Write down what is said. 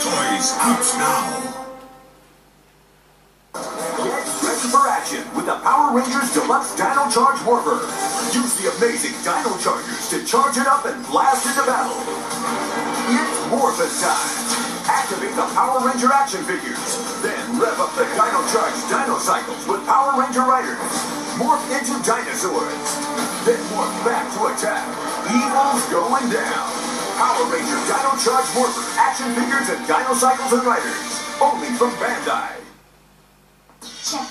Toys out now. Get ready for action with the Power Rangers Deluxe Dino Charge Morpher. Use the amazing Dino Chargers to charge it up and blast into battle. It's Morphin time. Activate the Power Ranger action figures. Then rev up the Dino Charge Dino Cycles with Power Ranger Riders. Morph into dinosaurs. Then morph back to attack. Evil's going down. Power Ranger Dino Charge Morpher action figures and Dino Cycles and Riders. Only from Bandai. Check.